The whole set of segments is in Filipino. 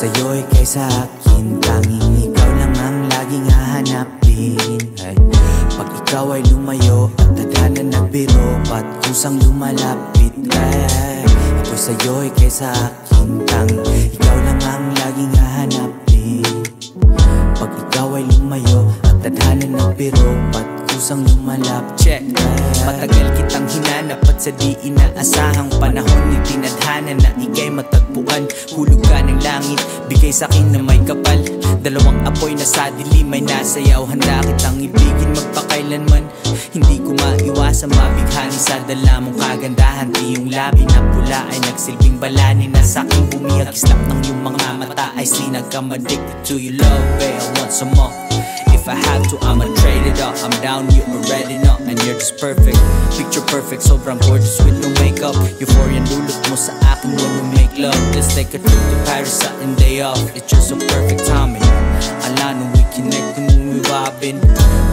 sa'yo'y kay sa akin Tanging ikaw lang ang laging hahanapin hey. Pag ikaw ay lumayo at tadhana nagbiro Ba't kusang lumalapit ay sa'yo'y kaysa akin Tanging ikaw lang ang laging hahanapin. Pag ikaw ay lumayo at tadhana nagbiro Ba't kusang lumalapit Check. Matagal kitang hinanap at sa di inaasahang panahon Ni tinadhana na ikay matagpuan. Hulog ka ng langit, bigay sa akin na may kapal. Dalawang apoy na sa dilim ay nasayaw Handa kitang ibigin magpakailanman. Hindi ko maiwasan mabighani sa dala mong kagandahan. Di yung labi na pula ay nagsilbing Na sa aking bumiyak. Islap ng iyong mga mata ay sinagkam addicted to your love Babe, I want some more. If I have to, I'ma trade it all I'm down, you already know And you're just perfect. Picture perfect, sobrang gorgeous with no makeup. Euphoria dulot mo sa akin when we make love. Let's take a trip to Paris sa day off. It's just so perfect timing. Ala nung we connect when we vibing.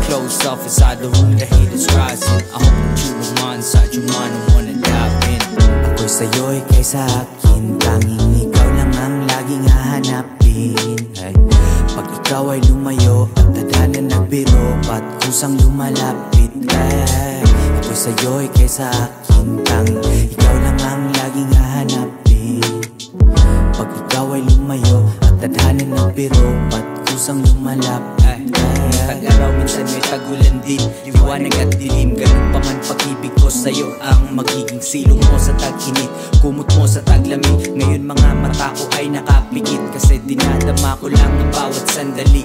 Closed off inside the room, the heat is rising. I hope that you don't inside your mind I wanna sa'yo'y kaysa akin. Tanging ikaw lang ang laging hahanapin. Ay, Pag ikaw ay lumayo at tadhana nagbiro Ba't kusang lumalapit? Ay, Ako'y sa'yo'y kaysa akin. Tanging ikaw lang ang laging hahanapin. Pag ikaw ay lumayo at tadhana nagbiro Ba't kusang lumalapit Ay, Tag-araw minsan may tagulan din. Liwanag at dilim. Ganun pa man pag-ibig ko sa'yo Ang magiging silong mo sa tag-init. Kumot mo sa taglamig. Ngayon mga mata ko ay nakapikit. Kasi dinadama ko lang ang bawat sandali.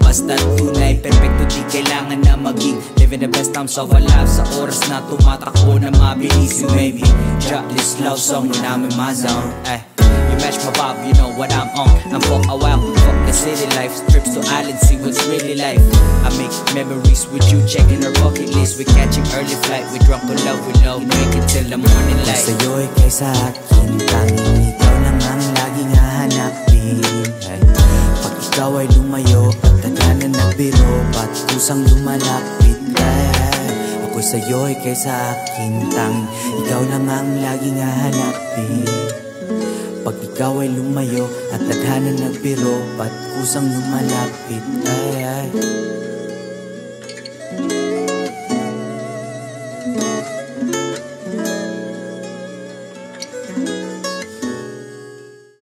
Basta tunay, perfecto di kailangan na maging. Living the best times of our lives Sa oras na tumatakbo na mabilis You made drop this love song when I'm in my zone Ay, You match my vibe, you know what I'm on. I'm for a while, fuck the city life. Trips to island, see what's really life. I make memories with you, checking our bucket list. We're catching early flight, we drunk on love, we love it till the morning light. Sa'yo'y kaysa akin Tanging ikaw ang laging hahanapin. Pag ikaw ay lumayo at tadhana nagbiro Ba't kusang lumalapit ay, Ako'y sa'yo'y kaysa akin Tanging ikaw lang ang laging hahanapin pag ikaw ay lumayo at tadhana nagbiro Ba't kusang lumalapit? Ay ay.